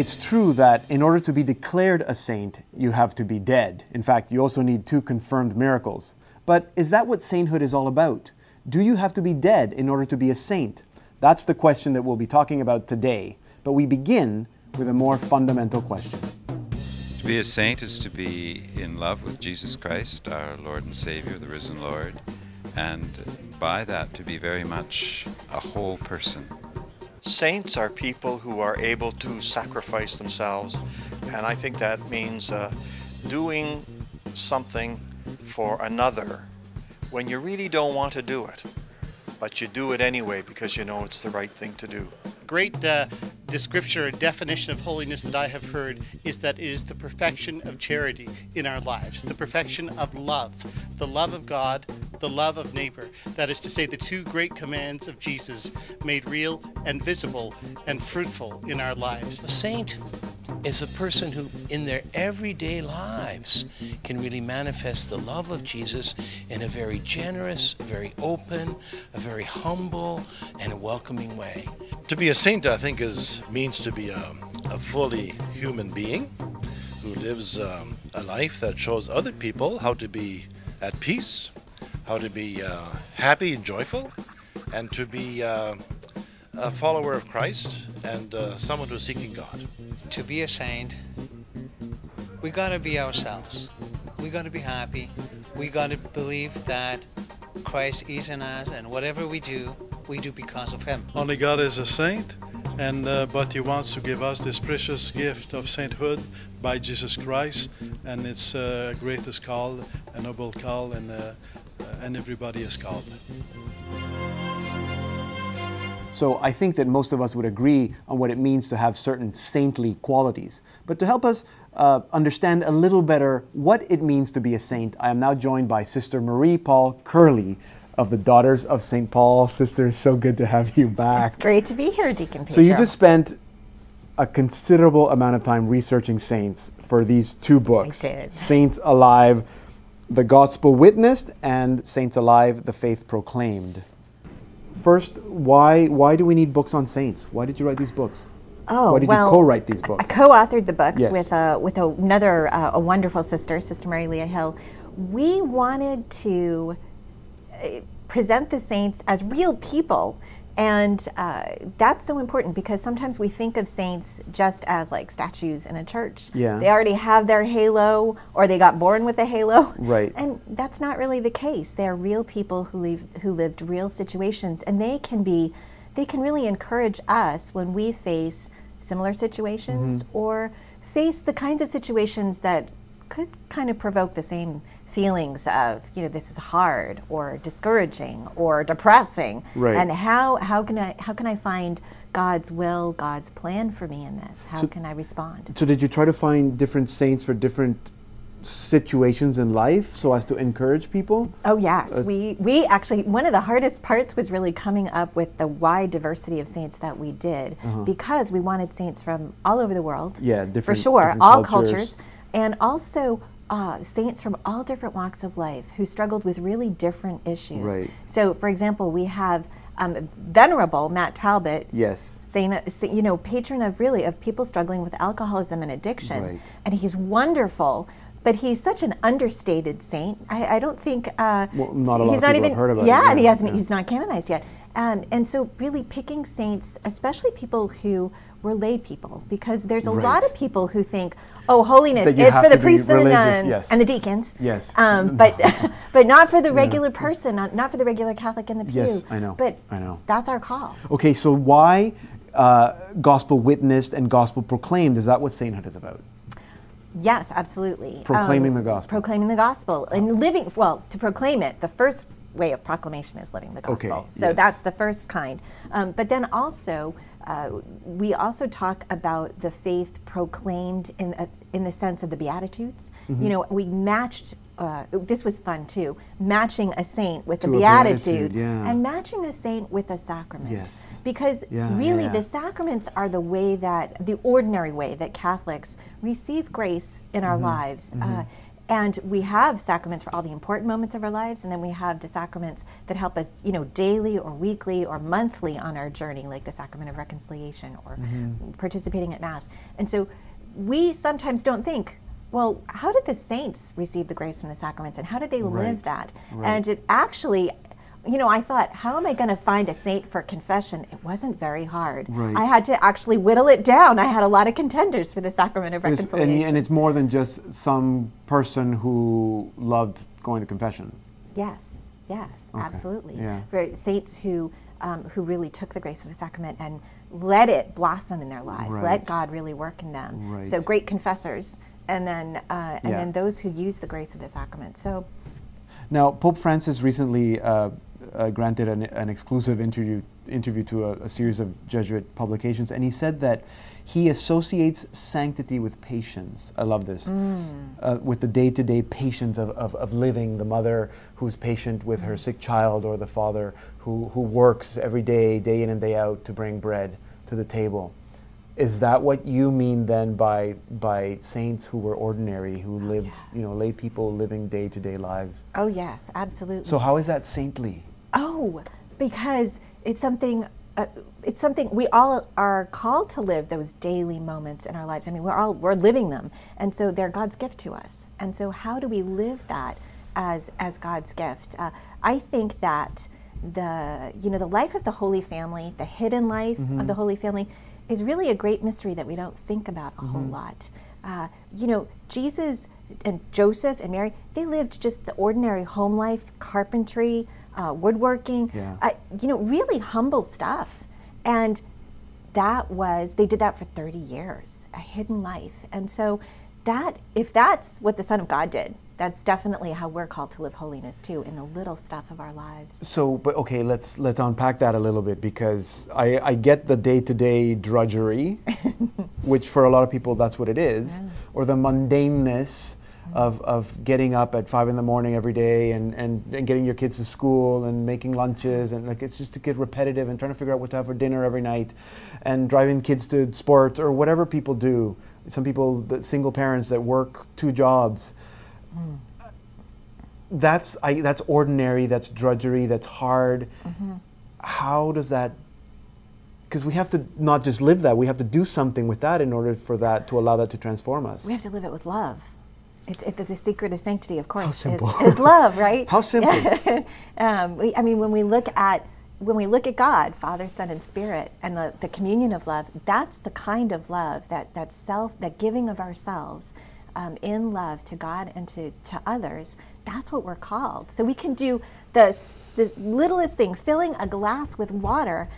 It's true that in order to be declared a saint, you have to be dead. In fact, you also need two confirmed miracles. But is that what sainthood is all about? Do you have to be dead in order to be a saint? That's the question that we'll be talking about today. But we begin with a more fundamental question. To be a saint is to be in love with Jesus Christ, our Lord and Savior, the risen Lord, and by that to be very much a whole person. Saints are people who are able to sacrifice themselves, and I think that means uh, doing something for another when you really don't want to do it, but you do it anyway because you know it's the right thing to do. Great uh, description or definition of holiness that I have heard is that it is the perfection of charity in our lives, the perfection of love, the love of God, the love of neighbor. That is to say, the two great commands of Jesus made real and visible and fruitful in our lives. A saint is a person who, in their everyday lives, can really manifest the love of Jesus in a very generous, very open, a very humble, and a welcoming way. To be a saint, I think, is means to be a, a fully human being who lives um, a life that shows other people how to be at peace, how to be uh, happy and joyful, and to be uh, a follower of Christ and uh, someone who's seeking God. To be a saint, we gotta be ourselves. We gotta be happy. We gotta believe that Christ is in us, and whatever we do, we do because of Him. Only God is a saint, and uh, but He wants to give us this precious gift of sainthood by Jesus Christ, and it's uh, greatest call, a noble call, and uh, and everybody is called. So I think that most of us would agree on what it means to have certain saintly qualities. But to help us uh, understand a little better what it means to be a saint, I am now joined by Sister Marie Paul Curley of the Daughters of St. Paul. Sister, it's so good to have you back. It's great to be here, Deacon Pedro. So you just spent a considerable amount of time researching saints for these two books. I did. Saints Alive, The Gospel Witnessed, and Saints Alive, The Faith Proclaimed. First, why why do we need books on saints? Why did you write these books? Oh, why did well, you co-write these books? I co-authored the books Yes. with a, with another uh, a wonderful sister, Sister Mary Lea Hill. We wanted to uh, present the saints as real people, and uh, that's so important because sometimes we think of saints just as like statues in a church. Yeah. They already have their halo, or they got born with a halo. Right. And that's not really the case. They are real people who live, who lived real situations, and they can be, they can really encourage us when we face similar situations Mm-hmm. or face the kinds of situations that could kind of provoke the same feelings of you know this is hard or discouraging or depressing Right. and how how can i how can i find god's will god's plan for me in this how can i respond So did you try to find different saints for different situations in life so as to encourage people? Oh yes, we we actually one of the hardest parts was really coming up with the wide diversity of saints that we did because we wanted saints from all over the world. Uh-huh. Yeah, for sure, different all cultures. cultures, and also uh, saints from all different walks of life who struggled with really different issues. Right. So, for example, we have um, venerable Matt Talbot. Yes. Saint, sa- you know, patron of really of people struggling with alcoholism and addiction, Right. and he's wonderful. But he's such an understated saint. I, I don't think uh, Well, not a lot he's of not people even have heard about yeah, him, and he hasn't. yeah. He's not canonized yet. Um, and so, really picking saints, especially people who were lay people, because there's a lot of people who think, oh, holiness, it's for the priests and the nuns yes. and the deacons. Yes. Um, but but not for the regular person, not, not for the regular Catholic in the pew. Yes, I know, But I know. that's our call. Okay, so why uh, gospel witnessed and gospel proclaimed? Is that what sainthood is about? Yes, absolutely. Um, Proclaiming the gospel. Proclaiming the gospel and living, well, to proclaim it, the first way of proclamation is living the gospel. Okay, So yes. that's the first kind. Um, but then also, uh, we also talk about the faith proclaimed in, a, in the sense of the Beatitudes. Mm-hmm. You know, we matched. Uh, this was fun too, matching a saint with To a a beatitude, beatitude, yeah. and matching a saint with a sacrament. Yes. Because Yeah, really, yeah. the sacraments are the way that, the ordinary way that Catholics receive grace in Mm-hmm. our lives. Uh, And we have sacraments for all the important moments of our lives, and then we have the sacraments that help us, you know, daily or weekly or monthly on our journey, like the sacrament of reconciliation or mm-hmm. participating at Mass. And so we sometimes don't think, well, how did the saints receive the grace from the sacraments and how did they Right. live that? Right. And it actually, you know, I thought, how am I going to find a saint for confession? It wasn't very hard. Right. I had to actually whittle it down. I had a lot of contenders for the sacrament of reconciliation. and, and it's more than just some person who loved going to confession. Yes, yes, Okay, absolutely. yeah. For saints who um, who really took the grace of the sacrament and let it blossom in their lives, Right. let God really work in them. So great confessors, and then uh, and Yeah. then those who use the grace of the sacrament. So Now, Pope Francis recently uh, uh, granted an, an exclusive interview interview to a, a series of Jesuit publications, and he said that he associates sanctity with patience. I love this. Uh, with the day-to-day patience of, of, of living, the mother who's patient with her sick child, or the father who, who works every day, day in and day out, to bring bread to the table. Is that what you mean then by by saints who were ordinary, who lived, yeah. you know, lay people living day-to-day lives? oh yes, absolutely. So how is that saintly? Oh, because it's something. Uh, it's something we all are called to live those daily moments in our lives. I mean, we're all we're living them, and so they're God's gift to us. And so, how do we live that as as God's gift? Uh, I think that the you know the life of the Holy Family, the hidden life of the Holy Family, is really a great mystery that we don't think about a whole lot. Uh, you know, Jesus and Joseph and Mary, they lived just the ordinary home life, carpentry, uh, woodworking, Yeah. uh, you know, really humble stuff. And that was, they did that for 30 years, a hidden life. And so, that, if that's what the Son of God did, that's definitely how we're called to live holiness too, in the little stuff of our lives. So, but okay, let's let's unpack that a little bit because I, I get the day-to-day drudgery, which for a lot of people that's what it is, or the mundaneness of, of getting up at five in the morning every day and, and, and getting your kids to school and making lunches and like it's just to get repetitive and trying to figure out what to have for dinner every night and driving kids to sports or whatever people do. Some people, the single parents that work two jobs that's I, that's ordinary that's drudgery that's hard Mm-hmm. how does that because we have to not just live that we have to do something with that in order for that to allow that to transform us We have to live it with love. It's, it, the secret of sanctity, of course, simple. Is, is love, right? How simple. um, we, I mean, when we look at when we look at God, Father, Son, and Spirit, and the, the communion of love, that's the kind of love that that self, that giving of ourselves um, in love to God and to, to others. That's what we're called. So we can do the, the littlest thing, filling a glass with water,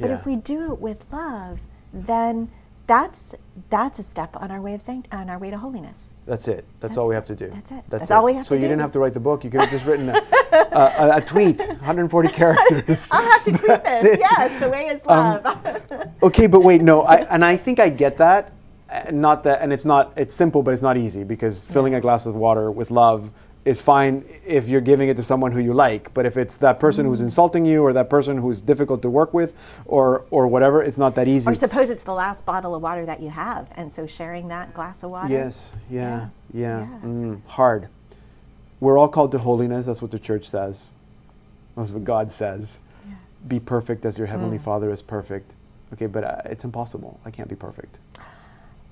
but Yeah. if we do it with love, then that's that's a step on our way of sanct- on our way to holiness. that's it that's, That's all we have to do That's it. That's all we have so to do. So you didn't have to write the book you could have just written a, a, a, a tweet 140 characters I'll have to tweet That's this. it. Yes, the way is Um, love. okay, but wait, no, I, and I think I get that. uh, Not that, and it's not. It's simple, but it's not easy because filling a glass of water with love is fine if you're giving it to someone who you like. But if it's that person Mm. who's insulting you, or that person who's difficult to work with, or or whatever, it's not that easy. or suppose it's the last bottle of water that you have, and so sharing that glass of water. Yes, yeah, yeah, Yeah. Mm, hard. We're all called to holiness. That's what the church says. That's what God says. Be perfect as your heavenly Mm. Father is perfect. Okay, but uh, it's impossible. I can't be perfect.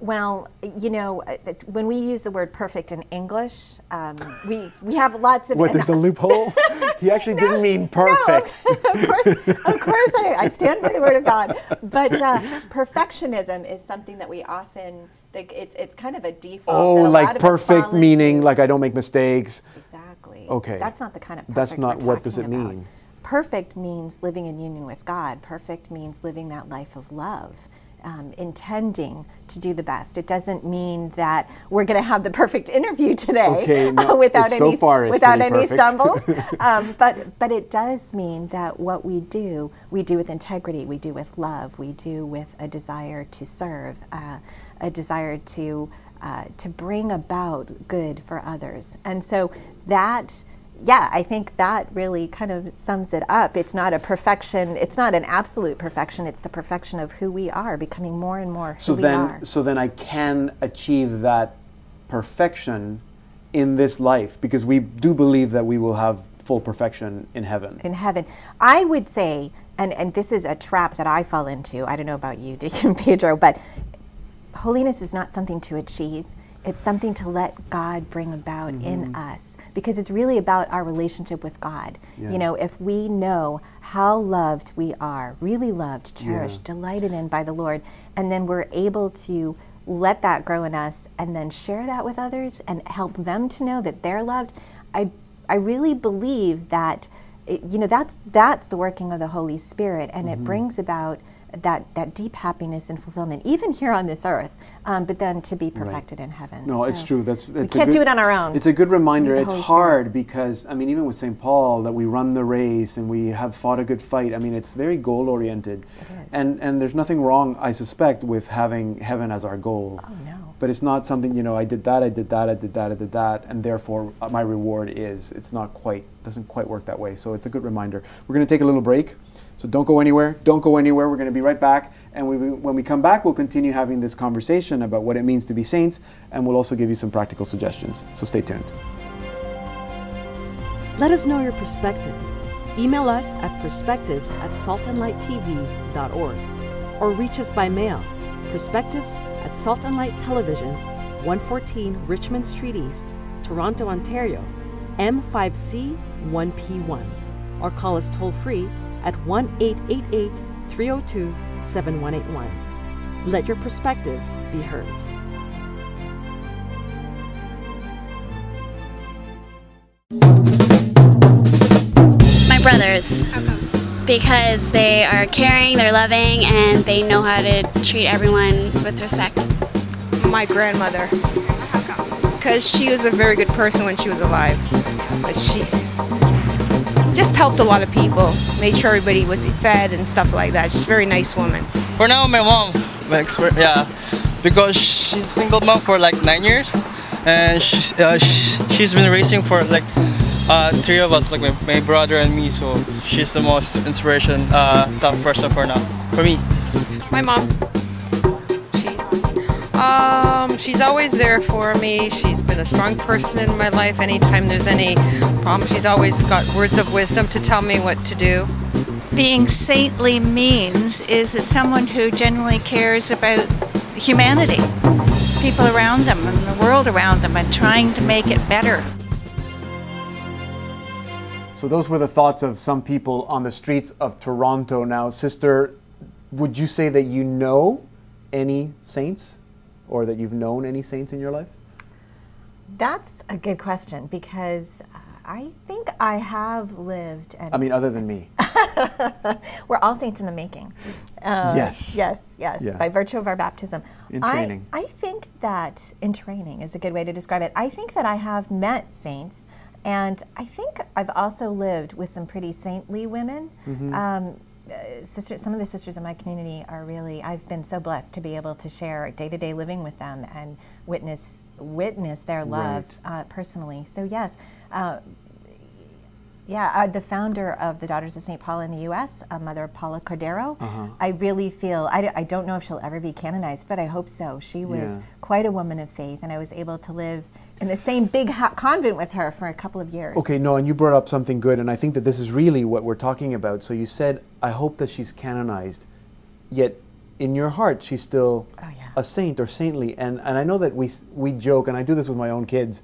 Well, you know, uh, it's, when we use the word perfect in English, um, we we have lots of. What? There's a loophole. he actually didn't mean perfect. No, of course, of course, I, I stand by the word of God. But uh, perfectionism is something that we often. Like it's, it's kind of a default. Oh, that a lot like perfect meaning into. like I don't make mistakes. Exactly. Okay. That's not the kind of That's not what does it about. mean. Perfect means living in union with God. Perfect means living that life of love, um, intending to do the best. It doesn't mean that we're going to have the perfect interview today Okay, no, without it's so any far without any perfect. stumbles. um, but but it does mean that what we do, we do with integrity. We do with love. We do with a desire to serve, uh, a desire to uh, to bring about good for others. And so that yeah, I think that really kind of sums it up. It's not a perfection. It's not an absolute perfection. It's the perfection of who we are, becoming more and more who So we then, are. so then I can achieve that perfection in this life? Because we do believe that we will have full perfection in heaven. in heaven. I would say, and, and this is a trap that I fall into. I don't know about you, Deacon Pedro, but holiness is not something to achieve. It's something to let God bring about in us because it's really about our relationship with God. Yeah. You know, if we know how loved we are, really loved, cherished, delighted in by the Lord, and then we're able to let that grow in us and then share that with others and help them to know that they're loved, I I really believe that it, you know that's that's the working of the Holy Spirit, and Mm-hmm. it brings about that that deep happiness and fulfillment, even here on this earth, um, but then to be perfected in heaven. No, it's true. That's, we that's a can't good- do it on our own. It's a good reminder. It's hard because I mean, even with St. Paul, that we run the race and we have fought a good fight. I mean, it's very goal oriented, and and there's nothing wrong, I suspect, with having heaven as our goal. Oh, no. But it's not something you know. I did that. I did that. I did that. I did that, and therefore uh, my reward is. It's not quite. Doesn't quite work that way. So it's a good reminder. We're going to take a little break. So don't go anywhere. Don't go anywhere. We're going to be right back. And we, when we come back, we'll continue having this conversation about what it means to be saints, and we'll also give you some practical suggestions. So stay tuned. Let us know your perspective. Email us at perspectives at saltandlighttv.org or reach us by mail. Perspectives at Salt and Light Television, 114 Richmond Street East, Toronto, Ontario, M5C 1P1. Or call us toll free at 1 888 302 7181. Let your perspective be heard. My brothers. Because they are caring, they're loving, and they know how to treat everyone with respect. My grandmother. Because she was a very good person when she was alive. But she just helped a lot of people, made sure everybody was fed and stuff like that. She's a very nice woman. For now, my mom, my expert, yeah, because she's single mom for like nine years, and she's uh, she's, been raising for like uh, three of us, like my, my brother and me. So she's the most inspiration, uh, top person for now, for me. My mom. She's, um, she's always there for me. She's been a strong person in my life. Anytime there's any problem, she's always got words of wisdom to tell me what to do. Being saintly means is that someone who genuinely cares about humanity, people around them, and the world around them, and trying to make it better. So those were the thoughts of some people on the streets of Toronto. Now, sister, would you say that you know any saints, or that you've known any saints in your life? That's a good question because uh, I think I have lived. And I mean, other than me. We're all saints in the making. Uh, Yes. Yes, yes, Yeah. by virtue of our baptism. In I- training. I, think that in training is a good way to describe it. I think that I have met saints, and I think I've also lived with some pretty saintly women. Mhm. Um, uh, sisters, some of the sisters in my community are really. I've been so blessed to be able to share day-to-day living with them and witness witness their love uh, personally. So yes, uh, yeah, uh, the founder of the Daughters of St. Paul in the U.S., uh, Mother Paula Cordero. Uh-huh. I really feel, I, d- I don't know if she'll ever be canonized, but I hope so. She was Yeah. quite a woman of faith, and I was able to live in the same big convent with her for a couple of years. Okay, no, and you brought up something good, and I think that this is really what we're talking about. So you said, I hope that she's canonized, yet in your heart, she's still a saint or saintly. And, and I know that we, we joke, and I do this with my own kids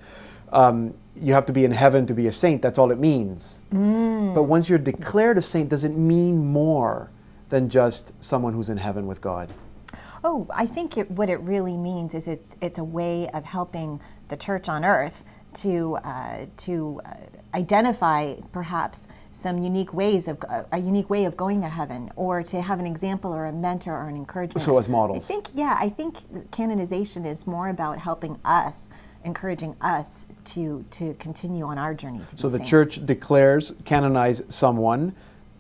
um, you have to be in heaven to be a saint, that's all it means. Mm. But once you're declared a saint, does it mean more than just someone who's in heaven with God? Oh, I think it, what it really means is it's it's a way of helping the church on earth to uh, to uh, identify perhaps some unique ways of a unique way of going to heaven, or to have an example or a mentor or an encouragement. So as models. I think yeah, I think canonization is more about helping us, encouraging us to to continue on our journey. To So the saints. church declares, canonize someone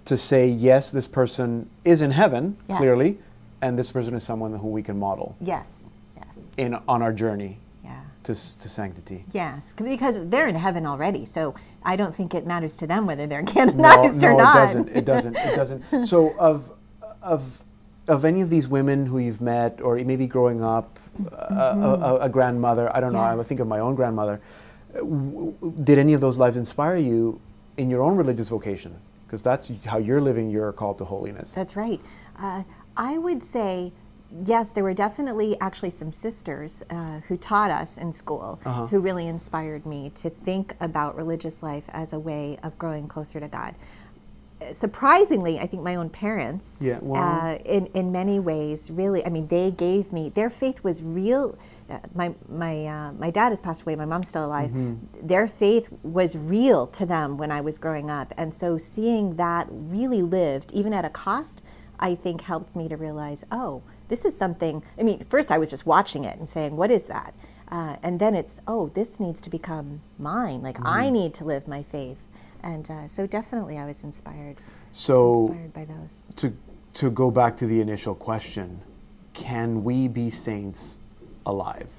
to say, yes, this person is in heaven, Yes. clearly, and this person is someone who we can model Yes. Yes. in on our journey Yeah. to, to sanctity. Yes, because they're in heaven already, so I don't think it matters to them whether they're No, canonized no, or it not. doesn't. It doesn't. It doesn't. So of of of any of these women who you've met, or maybe growing up, a- a, a, a grandmother. I don't Yeah. know. I think of my own grandmother. Did any of those lives inspire you in your own religious vocation? Because that's how you're living your call to holiness. That's right. Uh, I would say, yes, there were definitely actually some sisters uh, who taught us in school Uh-huh. who really inspired me to think about religious life as a way of growing closer to God. Uh, Surprisingly, I think my own parents, Yeah, wow. uh, in, in many ways, really, I mean, they gave me, their faith was real. Uh, my my, uh, my dad has passed away, my mom's still alive. Mhm. Their faith was real to them when I was growing up. And so seeing that really lived, even at a cost, I think helped me to realize, oh, this is something. I mean, first I was just watching it and saying, what is that? Uh, and then it's, oh, this needs to become mine. Like, I Mhm. need to live my faith. And uh, so definitely I was inspired. So, inspired by those. to to go back to the initial question, can we be saints alive?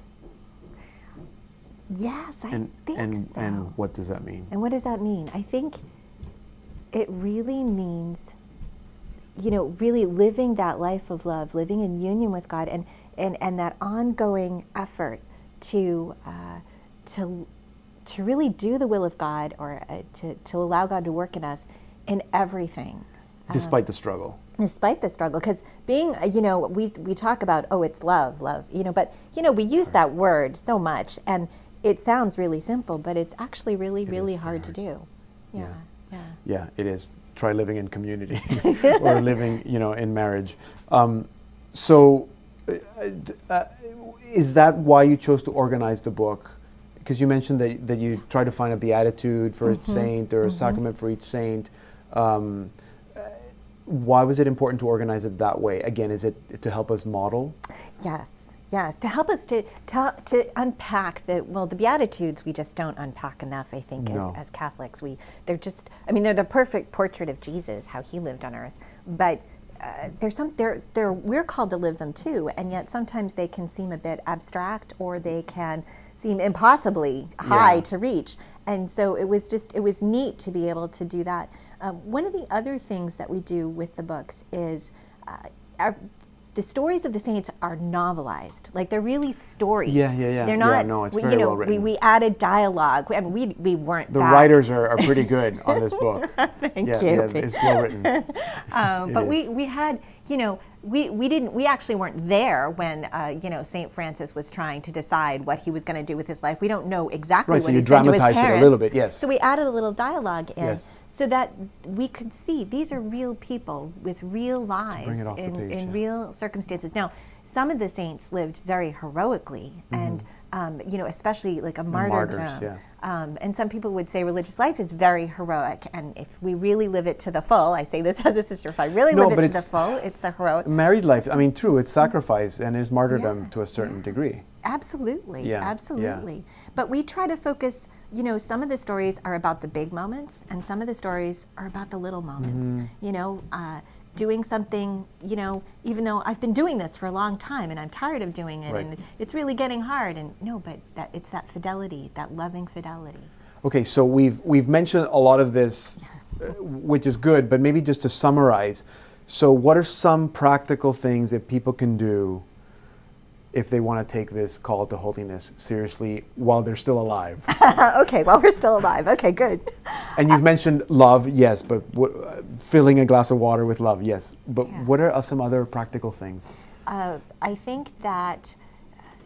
Yes, I and think and so. and what does that mean? And what does that mean? I think it really means, you know, really living that life of love, living in union with God, and and and that ongoing effort to uh, to to really do the will of God, or uh, to to allow God to work in us in everything. Despite the struggle. despite the struggle because being uh, you know we we talk about oh it's love love you know but you know we use that word so much and it sounds really simple but it's actually really really hard, to do yeah yeah Yeah, it is. Try living in community or living, you know, in marriage. Um, so, uh, uh, is that why you chose to organize the book? Because you mentioned that, that you try to find a beatitude for each Mhm, saint or a mhm. sacrament for each saint. Um, uh, why was it important to organize it that way? Again, is it to help us model? yes yes to help us to to, to unpack the well the beatitudes we just don't unpack enough i think No. as, as catholics we they're just i mean they're the perfect portrait of jesus how he lived on earth but uh, there's some they're, they're we're called to live them too and yet sometimes they can seem a bit abstract or they can seem impossibly high Yeah. to reach and so it was just it was neat to be able to do that um, one of the other things that we do with the books is uh, our, the stories of the saints are novelized like they're really stories Yeah, yeah, yeah. they're not. Yeah, no, it's we, very you know well we, written. we added dialogue i mean we, we weren't The writers are, are pretty good on this book. Thank yeah, you. yeah, it's well written. um, It but is. we, we had, you know, we, we didn't, we actually weren't there when, uh, you know, St. Francis was trying to decide what he was going to do with his life. We don't know exactly Right, what so he you said to his dramatized it a parents. little bit, yes. So we added a little dialogue in Yes. so that we could see these are real people with real lives it off the in, page, in yeah. real circumstances. Now, some of the saints lived very heroically and, um, you know, especially like a Mm-hmm. martyrdom. yeah. Um, and some people would say religious life is very heroic, and if we really live it to the full, I say this as a sister, if I really No, live it to the full, it's a heroic. Married life, I mean, true, it's sacrifice and it's martyrdom to a certain degree. Absolutely, Yeah, yeah. absolutely. But we try to focus, you know, some of the stories are about the big moments, and some of the stories are about the little moments. Mhm. You know, uh, doing something, you know, even though I've been doing this for a long time and I'm tired of doing it, Right. and it's really getting hard. And no, but that it's that fidelity, that loving fidelity. Okay, so we've we've mentioned a lot of this, uh, which is good, but maybe just to summarize. So, what are some practical things that people can do if they want to take this call to holiness seriously while they're still alive? okay, well, we're still alive. Okay, good. And you've mentioned love, yes, but uh, filling a glass of water with love, yes. But what are uh, some other practical things? Uh, I think that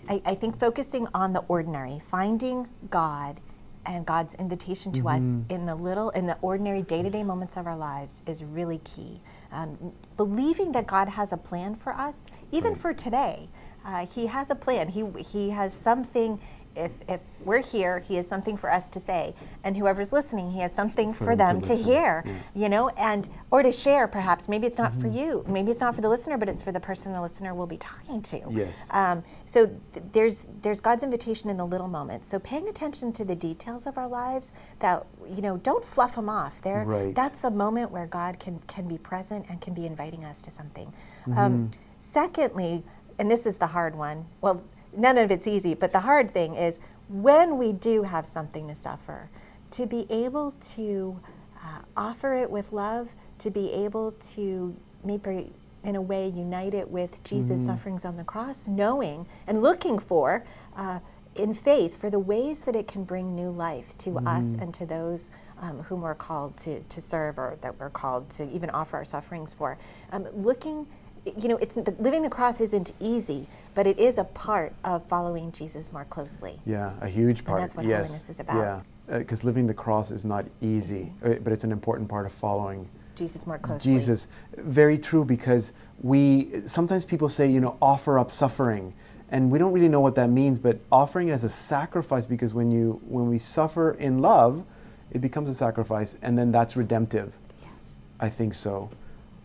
I, I think focusing on the ordinary, finding God and God's invitation to us Mhm. in the little, in the ordinary day-to-day moments of our lives is really key. Um, believing that God has a plan for us, even for today. Uh, he has a plan. He, he has something. If, if we're here, he has something for us to say, and whoever's listening, he has something for, them, to, listen, hear, yeah. you know, and or to share. Perhaps maybe it's not for Mhm. you, maybe it's not for the listener, but it's for the person the listener will be talking to. Yes. Um, so th- there's there's God's invitation in the little moments. So paying attention to the details of our lives that you know don't fluff them off. There, Right. that's the moment where God can can be present and can be inviting us to something. Mhm. Um, secondly, and this is the hard one. Well, none of it's easy, but the hard thing is when we do have something to suffer, to be able to uh, offer it with love, to be able to maybe in a way unite it with Jesus' Mhm. sufferings on the cross, knowing and looking for uh, in faith for the ways that it can bring new life to us Mhm. and to those um, whom we're called to, to serve or that we're called to even offer our sufferings for. Um, looking, you know, it's the, living the cross isn't easy, but it is a part of following Jesus more closely. Yeah, a huge part. that's what yes. holiness is about. Yeah, because living the cross is not easy, uh, but it's an important part of following Jesus more closely. Jesus. Very true, because we sometimes people say, you know, offer up suffering, and we don't really know what that means. But offering it as a sacrifice, because when you when we suffer in love, it becomes a sacrifice, and then that's redemptive. Yes. I think so.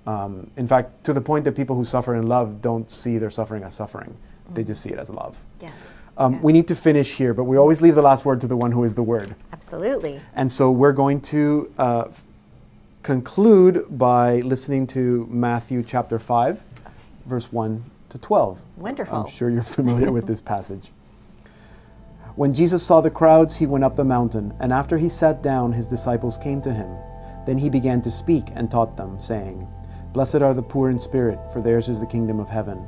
Um, in fact, to the point that people who suffer in love don't see their suffering as suffering; they just see it as love. Yes. Um, We need to finish here, but we always leave the last word to the one who is the word. Absolutely. And so we're going to uh, conclude by listening to Matthew chapter 5, verse 1 to 12. Wonderful. I'm sure you're familiar with this passage. When Jesus saw the crowds, he went up the mountain, and after he sat down, his disciples came to him. Then he began to speak and taught them, saying, Blessed are the poor in spirit, for theirs is the kingdom of heaven.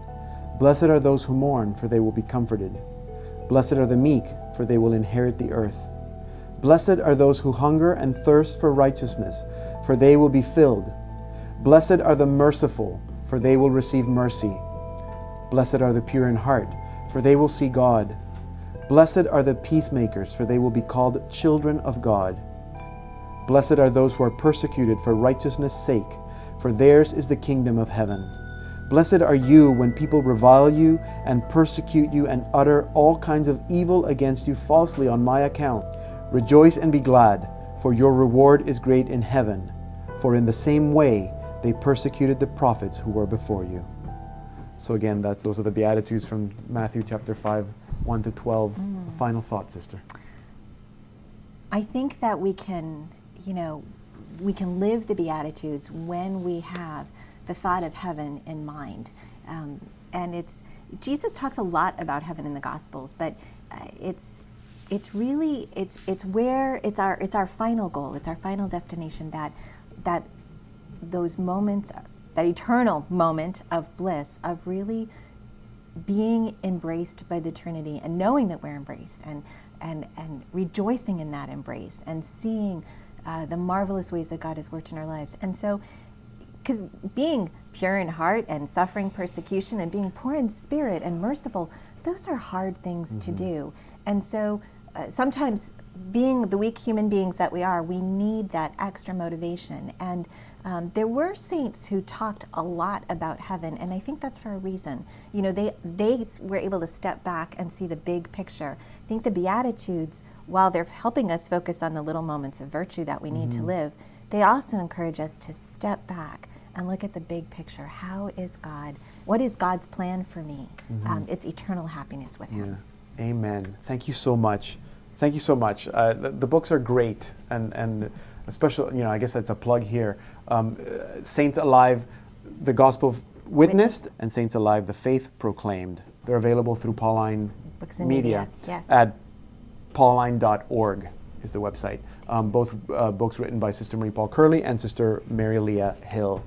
Blessed are those who mourn, for they will be comforted. Blessed are the meek, for they will inherit the earth. Blessed are those who hunger and thirst for righteousness, for they will be filled. Blessed are the merciful, for they will receive mercy. Blessed are the pure in heart, for they will see God. Blessed are the peacemakers, for they will be called children of God. Blessed are those who are persecuted for righteousness' sake, for theirs is the kingdom of heaven. Blessed are you when people revile you and persecute you and utter all kinds of evil against you falsely on my account. Rejoice and be glad, for your reward is great in heaven. For in the same way they persecuted the prophets who were before you. So again, that's those are the beatitudes from Matthew chapter 5, 1 to 12. Mm. Final thought, sister. I think that we can, you know, we can live the Beatitudes when we have the thought of heaven in mind. Um, and it's, Jesus talks a lot about heaven in the Gospels, but uh, it's, it's really, it's, it's where, it's our, it's our final goal, it's our final destination that, that those moments, that eternal moment of bliss, of really being embraced by the Trinity and knowing that we're embraced and, and, and rejoicing in that embrace and seeing uh, the marvelous ways that God has worked in our lives. And so, because being pure in heart and suffering persecution and being poor in spirit and merciful, those are hard things to do. And so, uh, sometimes being the weak human beings that we are, we need that extra motivation. And um, there were saints who talked a lot about heaven, and I think that's for a reason. You know, they they were able to step back and see the big picture. I think the Beatitudes, while they're helping us focus on the little moments of virtue that we need to Mhm. live, they also encourage us to step back and look at the big picture. How is God? What is God's plan for me? Um, Mhm. it's eternal happiness with Him. Yeah. Amen. Thank you so much. Thank you so much. Uh, the, the books are great, and and especially, you know, I guess that's a plug here. Um, uh, Saints Alive, the Gospel Witnessed, and Saints Alive, the Faith Proclaimed. They're available through Pauline Books and Media, Media, yes. at pauline.org is the website. Um, both uh, books written by Sister Marie Paul Curley and Sister Mary Lea Hill.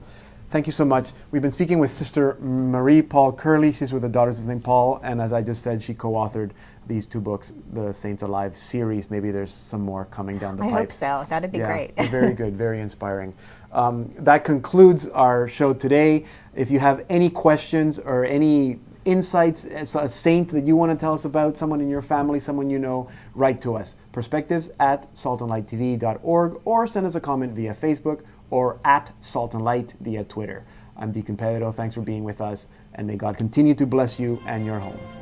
Thank you so much. We've been speaking with Sister Marie Paul Curley. She's with the Daughters of St. Paul, and as I just said, she co-authored these two books, the Saints Alive series. Maybe there's some more coming down the I pipe. hope so. That'd be Yeah, great. very good, very inspiring. Um, that concludes our show today. If you have any questions or any insights, a saint that you want to tell us about, someone in your family, someone you know, write to us. Perspectives at saltandlighttv.org or send us a comment via Facebook or at Salt and Light via Twitter. I'm Deacon Pedro. Thanks for being with us, and may God continue to bless you and your home.